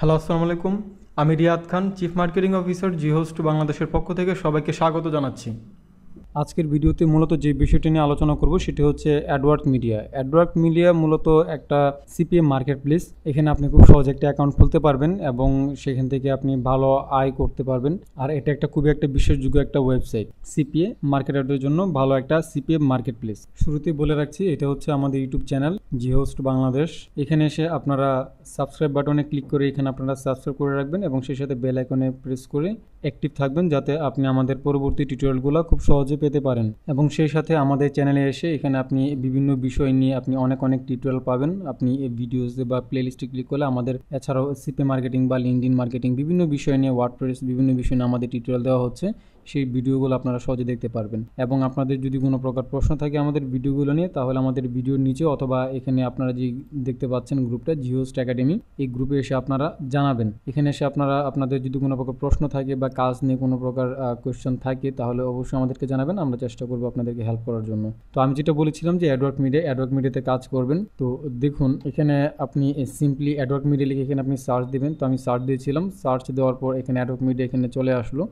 Hello আসসালামু আলাইকুম। আমি Riyad Khan chief marketing officer G Host বাংলাদেশের পক্ষ থেকে সবাইকে স্বাগত জানাচ্ছি। আজকের ভিডিওতে মূলত যে বিষয়টি নিয়ে আলোচনা করব সেটি হচ্ছে অ্যাডওয়ার্ক মিডিয়া অ্যাডওয়ার্ক মিডিয়া মূলত একটা সিপিএম মার্কেট প্লেস এখানে আপনি খুব সহজে একটা অ্যাকাউন্ট খুলতে পারবেন এবং সেখান থেকে আপনি ভালো আয় করতে পারবেন। আর এটা একটা খুবই একটা বিশ্বাসযোগ্য একটা ওয়েবসাইট সিপিএ মার্কেটারদের জন্য ভালো একটা সিপিএম মার্কেট প্লেস শুরুতেই বলে রাখছি, এটা হচ্ছে আমাদের YouTube channel G host Bangladesh এখানে এসে আপনারা সাবস্ক্রাইব বাটনে ক্লিক করে এখানে আপনারা সাবস্ক্রাইব করে রাখবেন এবং সেই সাথে বেল আইকনে প্রেস করে অ্যাক্টিভ থাকবেন যাতে আপনি আমাদের পরবর্তী টিউটোরিয়ালগুলো খুব সহজে পেতে পারেন। এবং সেই সাথে আমাদের চ্যানেলে এসে এখানে আপনি বিভিন্ন বিষয় নিয়ে আপনি অনেক অনেক টিউটোরিয়াল পাবেন। আপনি এই ভিডিওসে বা প্লেলিস্টে ক্লিক করলে আমাদের এছাড়াও সিপে মার্কেটিং বা লিঙ্কডিন মার্কেটিং বিভিন্ন বিষয় নিয়ে ওয়ার্ডপ্রেস বিভিন্ন বিষয় নিয়ে আমাদের টিউটোরিয়াল দেওয়া হচ্ছে। সেই ভিডিওগুলো আপনারা সহজে দেখতে পারবেন। এবং আপনাদের যদি কোনো প্রকার প্রশ্ন থাকে আমাদের ভিডিওগুলো নিয়ে, তাহলে আমাদের ভিডিওর নিচে অথবা এখানে আপনারা যে দেখতে পাচ্ছেন গ্রুপটা জিওস্ট একাডেমি, এই গ্রুপে এসে আপনারা জানাবেন। এখানে এসে আপনারা, আপনাদের যদি কোনো প্রকার প্রশ্ন থাকে বা কাজ নিয়ে কোনো প্রকার কোয়েশ্চেন থাকে, তাহলে অবশ্যই আমাদেরকে জানাবেন। আমরা চেষ্টা করব আপনাদেরকে হেল্প করার জন্য। তো আমি যেটা বলেছিলাম যে অ্যাডওয়ার্ক মিডিয়া অ্যাডওয়ার্ক মিডিয়াতে কাজ করবেন। তো দেখুন, এখানে আপনি সিম্পলি অ্যাডওয়ার্ক মিডিয়া লিখে এখানে আপনি সার্চ দেবেন। তো আমি সার্চ দিয়েছিলাম। সার্চ দেওয়ার পর এখানে অ্যাডওয়ার্ক মিডিয়া এখানে চলে আসলো।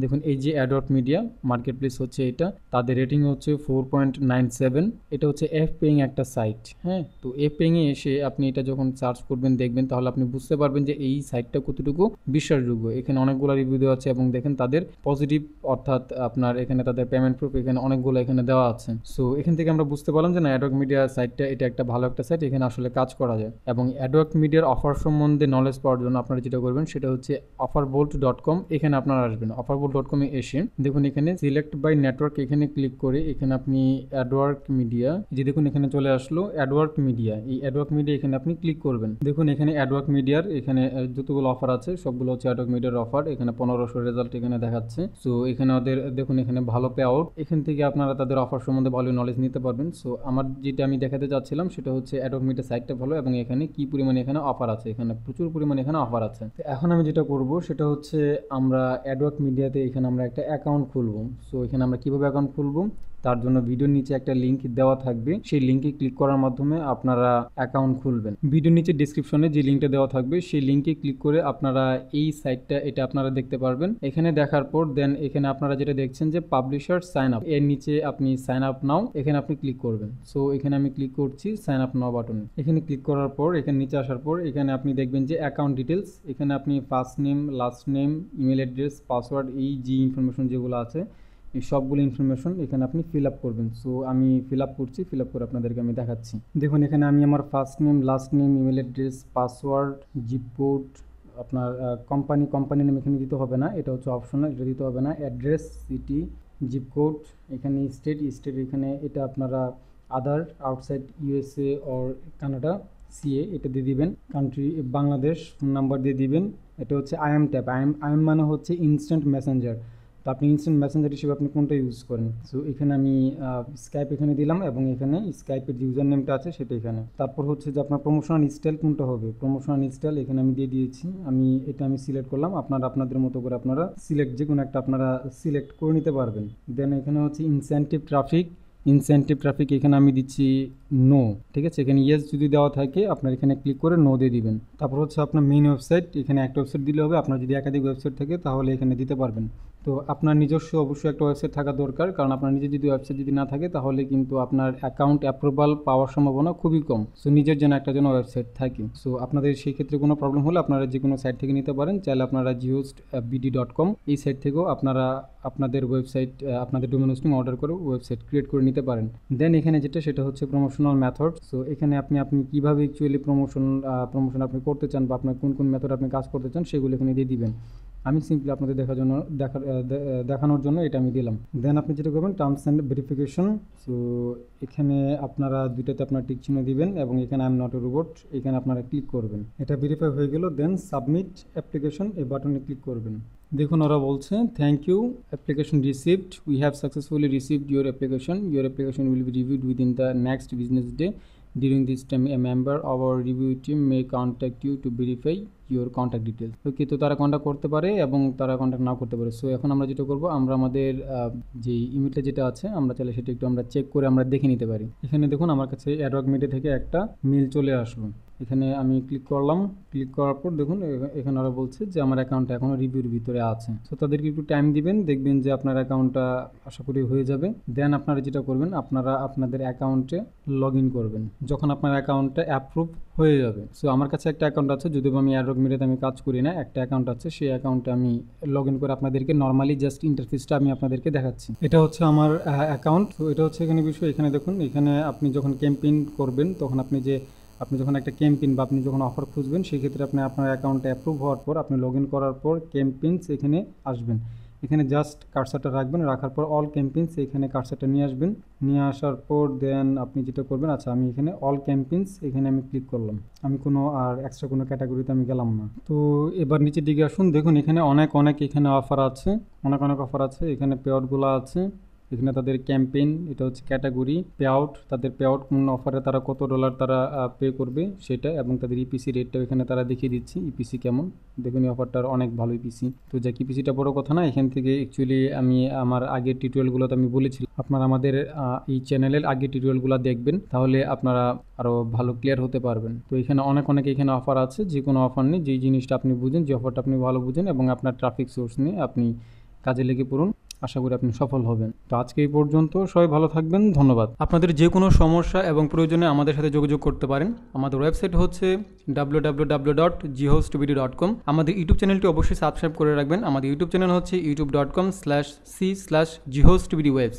দেখুন, এই যে অ্যাডওয়ার্ক মিডিয়া মার্কেট প্লেস হচ্ছে এটা, তাদের রেটিং হচ্ছে ফোর পয়েন্ট নাইন সেভেন এটা হচ্ছে এফ পেইং একটা সাইট হ্যাঁ? তো এফ পেইংয়ে এসে আপনি এটা যখন সার্চ করবেন, দেখবেন, তাহলে আপনি বুঝতে পারবেন যে এই সাইটটা কতটুকু বিশ্বাসযোগ্য। এখানে অনেকগুলো রিভিউ দেওয়া আছে এবং দেখেন তাদের পজিটিভ অর্থাৎ আপনার এখানে তাদের পেমেন্ট প্রুফ এখানে অনেকগুলো এখানে দেওয়া আছে। সো এখান থেকে আমরা বুঝতে পারলাম যে না অ্যাডওয়ার্ক মিডিয়া সাইটটা এটা একটা ভালো একটা সাইট এখানে আসলে কাজ করা যায়। এবং অ্যাডওয়ার্ক মিডিয়ার অফার সম্বন্ধে নলেজ পাওয়ার জন্য আপনারা যেটা করবেন, সেটা হচ্ছে অফার বোল্ট ডট কম এখানে আপনারা আসবেন। অফার বোল্ট ডট কমে এসে দেখুন এখানে সিলেক্ট বাই নেটওয়ার্ক এখানে ক্লিক করে এখানে আপনি অ্যাডওয়ার্ক মিডিয়া যে দেখুন এখানে চলে আসলো অ্যাডওয়ার্ক মিডিয়া এই অ্যাডওয়ার্ক মিডিয়া এখানে আপনি ক্লিক করবেন। দেখুন এখানে অ্যাডওয়ার্ক মিডিয়ার এখানে যতগুলো অফার আছে, সবগুলো হচ্ছে অ্যাডওয়ার্ক মিডিয়ার অফার এখানে পনেরোশো রেজাল্ট এখানে দেখাচ্ছে। সো এখানে ওদের, দেখুন এখানে ভালো পে আউট এখান থেকে আপনারা তাদের অফার সম্বন্ধে ভালো নলেজ নিতে পারবেন। সো আমার যেটা আমি দেখাতে চাচ্ছিলাম, সেটা হচ্ছে অ্যাডওয়ার্ক মিডিয়া সাইটটা ভালো এবং এখানে কি পরিমাণে এখানে অফার আছে, এখানে প্রচুর পরিমাণে এখানে অফার আছে। এখন আমি যেটা করব, সেটা হচ্ছে আমরা অ্যাডওয়ার্ক মিডিয়াতে এখানে আমরা একটা অ্যাকাউন্ট খুলব। সো এখানে আমরা কীভাবে অ্যাকাউন্ট খুলবো? তার জন্য ভিডিওর নিচে একটা লিঙ্ক দেওয়া থাকবে। সেই লিঙ্কে ক্লিক করার মাধ্যমে আপনারা অ্যাকাউন্ট খুলবেন। ভিডিওর নিচে ডিসক্রিপশনে যে লিঙ্কটা দেওয়া থাকবে, সেই লিঙ্কে ক্লিক করে আপনারা এই সাইটটা এটা আপনারা দেখতে পারবেন। এখানে দেখার পর দেন এখানে আপনারা যেটা দেখছেন যে পাবলিশার সাইন আপ এর নিচে আপনি সাইন আপ নাও এখানে আপনি ক্লিক করবেন। সো এখানে আমি ক্লিক করছি সাইন আপ নাও বাটনে এখানে ক্লিক করার পর, এখানে নিচে আসার পর, এখানে আপনি দেখবেন যে অ্যাকাউন্ট ডিটেলস এখানে আপনি first name last name email address password এই যে ইনফরমেশন যেগুলো আছে এই সবগুলো ইনফরমেশন এখানে আপনি ফিল আপ করবেন। সো আমি ফিল আপ করছি ফিল আপ করে আপনাদেরকে আমি দেখাচ্ছি। দেখুন, এখানে আমি আমার first name last name email address password zip code আপনার কোম্পানি কোম্পানি নেম এখানে দিতে হবে না। এটা হচ্ছে অপশনাল এটা দিতে হবে না। অ্যাড্রেস সিটি জিপ কোড এখানে স্টেট স্টেট এখানে এটা আপনারা other outside USA or Canada CA এটা দিয়ে দিবেন। কান্ট্রি বাংলাদেশ ফোন নাম্বার দিয়ে দিবেন। এটা হচ্ছে আইএম ট্যাপ আইএম আইএম মানে হচ্ছে ইনস্ট্যান্ট মেসেঞ্জার তো আপনি ইনস্ট্যান্ট মেসেঞ্জার হিসেবে আপনি কোনটা ইউজ করেন? সো এখানে আমি স্কাইপ এখানে দিলাম এবং এখানে স্কাইপের যে ইউজার নেমটা আছে, সেটা এখানে। তারপর হচ্ছে যে আপনার প্রমোশনাল স্টাইল কোনটা হবে? প্রমোশনাল স্টাইল এখানে আমি দিয়ে দিয়েছি। আমি, এটা আমি সিলেক্ট করলাম। আপনারা, আপনাদের মতো করে আপনারা সিলেক্ট যে কোনো একটা আপনারা সিলেক্ট করে নিতে পারবেন। দেন এখানে হচ্ছে ইনসেন্টিভ ট্রাফিক ইনসেন্টিভ ট্রাফিক এখানে আমি দিচ্ছি নো ঠিক আছে? এখানে ইয়েস যদি দেওয়া থাকে, আপনার এখানে ক্লিক করে নো দিয়ে দিবেন। তারপর হচ্ছে আপনার মেইন ওয়েবসাইট এখানে একটা ওয়েবসাইট দিলে হবে। আপনার যদি একাধিক ওয়েবসাইট থাকে, তাহলে এখানে দিতে পারবেন। তো আপনার নিজস্ব অবশ্যই একটা ওয়েবসাইট থাকা দরকার, কারণ আপনার নিজের যদি ওয়েবসাইট যদি না থাকে, তাহলে কিন্তু আপনার অ্যাকাউন্ট অ্যাপ্রুভাল পাওয়ার সম্ভাবনা খুবই কম। সো নিজের জন্য একটা যেন ওয়েবসাইট থাকে। সো আপনাদের সেই ক্ষেত্রে কোনো প্রবলেম হলে আপনারা যে কোনো সাইট থেকে নিতে পারেন। চাইলে আপনারা জিওস্ট বিডি ডট কম এই সাইট থেকেও আপনারা আপনাদের ওয়েবসাইট আপনাদের ডোমেন হোস্টিং অর্ডার করে ওয়েবসাইট ক্রিয়েট করে নিতে পারেন। দেন এখানে যেটা, সেটা হচ্ছে প্রমোশনাল মেথড সো এখানে আপনি আপনি কীভাবে অ্যাকচুয়ালি প্রমোশন প্রমোশন আপনি করতে চান বা আপনার কোন কোন মেথড আপনি কাজ করতে চান, সেগুলো এখানে দিয়ে দিবেন। আমি সিম্পলি আপনাদের দেখার জন্য, দেখার দেখানোর জন্য এটা আমি দিলাম। দেন আপনি যেটা করবেন টার্মস অ্যান্ড ভেরিফিকেশন সো এখানে আপনারা দুইটাতে আপনার টিক চিহ্ন দিবেন এবং এখানে I am not a robot এখানে আপনারা ক্লিক করবেন। এটা ভেরিফাই হয়ে গেল দেন সাবমিট অ্যাপ্লিকেশন এই বাটনে ক্লিক করবেন। দেখুন, ওরা বলছে thank you application received we have successfully received your application your application will be reviewed within the next business day During this time a member our review team may contact you to verify your contact details তো কিন্তু তারা contact করতে পারে এবং তারা contact নাও করতে পারে। So এখন আমরা যেটা করব, আমরা আমাদের যে ইমেলটা যেটা আছে, আমরা চাইলে সেটা একটু আমরা চেক করে আমরা দেখে নিতে পারি। এখানে দেখুন, আমার কাছে অ্যাডওয়ার্ক মিডিয়া থেকে একটা মেল চলে আসলো। এখানে আমি ক্লিক করলাম। ক্লিক করার পর দেখুন এখানে ওরা বলছে যে, আমার অ্যাকাউন্টটা এখনও রিভিউর ভিতরে আছে। সো তাদেরকে একটু টাইম দিবেন, দেখবেন যে আপনার অ্যাকাউন্টটা আশা করি হয়ে যাবে। দেন আপনারা যেটা করবেন, আপনারা আপনাদের অ্যাকাউন্টে লগ করবেন। যখন আপনার অ্যাকাউন্টটা অ্যাপ্রুভ হয়ে যাবে। সো আমার কাছে একটা অ্যাকাউন্ট আছে, যদিও আমি অ্যাড্রক মিডিয়াতে আমি কাজ করি না, একটা অ্যাকাউন্ট আছে, সেই অ্যাকাউন্টে আমি লগ ইন করে আপনাদেরকে নর্মালি জাস্ট ইন্টারফেসটা আমি আপনাদেরকে দেখাচ্ছি। এটা হচ্ছে আমার অ্যাকাউন্ট এটা হচ্ছে এখানে বিষয়, এখানে দেখুন, এখানে আপনি যখন ক্যাম্পেইন করবেন, তখন আপনি যে, আপনি যখন একটা ক্যাম্পেইন বা আপনি যখন অফার খুঁজবেন, সেক্ষেত্রে আপনি আপনার অ্যাকাউন্টে অ্যাপ্রুভ হওয়ার পর, আপনি লগ করার পর ক্যাম্পেইনস এখানে আসবেন। এখানে জাস্ট কার্সারটা রাখবেন, রাখার পর অল ক্যাম্পিংস এখানে কার্সারটা নিয়ে আসবেন। নিয়ে আসার পর দেন আপনি যেটা করবেন আচ্ছা আমি এখানে অল ক্যাম্পিংস এখানে আমি ক্লিক করলাম। আমি কোনো আর এক্সট্রা কোনো ক্যাটাগরিতে আমি গেলাম না। তো এবার নিচের দিকে আসুন, দেখুন এখানে অনেক অনেক এখানে অফার আছে। অনেক অনেক অফার আছে। এখানে পেয়ারগুলো আছে। এখানে তাদের ক্যাম্পেইন, এটা হচ্ছে ক্যাটাগরি পে আউট তাদের পে আউট কোন অফারে তারা কত ডলার তারা পে করবে সেটা এবং তাদের ইপিসি রেটটাও এখানে তারা দেখিয়ে দিচ্ছে ইপিসি কেমন। দেখুন এই অফারটার অনেক ভালো ইপিসি তো যাক ইপিসিটা বড় কথা না, এখান থেকে অ্যাকচুয়ালি আমি আমার আগের টিউটোরিয়ালগুলোতে আমি বলেছিলাম। আপনারা আমাদের এই চ্যানেলের আগের টিউটোরিয়ালগুলো দেখবেন, তাহলে আপনারা আরও ভালো ক্লিয়ার হতে পারবেন। তো এখানে অনেক অনেক এখানে অফার আছে, যে কোনো অফার নেই, যেই জিনিসটা আপনি বুঝেন, যে অফারটা আপনি ভালো বুঝেন এবং আপনার ট্রাফিক সোর্স নিয়ে আপনি কাজে লেগে পড়ুন। আশা করি আপনি সফল হবেন। তো আজকে এই পর্যন্ত সবাই ভালো থাকবেন, ধন্যবাদ। আপনাদের যে কোনো সমস্যা এবং প্রয়োজনে আমাদের সাথে যোগাযোগ করতে পারেন। আমাদের ওয়েবসাইট হচ্ছে ডাব্লিউ ডট ডট কম আমাদের ইউটিউব চ্যানেলটি অবশ্যই সাবস্ক্রাইব করে রাখবেন। আমাদের ইউটিউব চ্যানেল হচ্ছে YouTube dot com slash C slash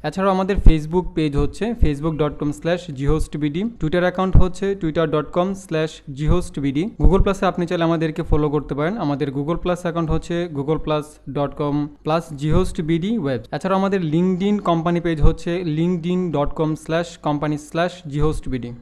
এছাড়াও আমাদের ফেসবুক পেজ হচ্ছে Facebook dot com slash G host BD Twitter account হচ্ছে Twitter dot com slash G host BD Google প্লাসে আপনি চাইলে আমাদেরকে ফলো করতে পারেন। আমাদের গুগল প্লাস অ্যাকাউন্ট হচ্ছে Google plus dot com plus BD এছাড়াও আমাদের লিঙ্কড ইন কোম্পানি পেজ হচ্ছে LinkedIn dot com slash company slash BD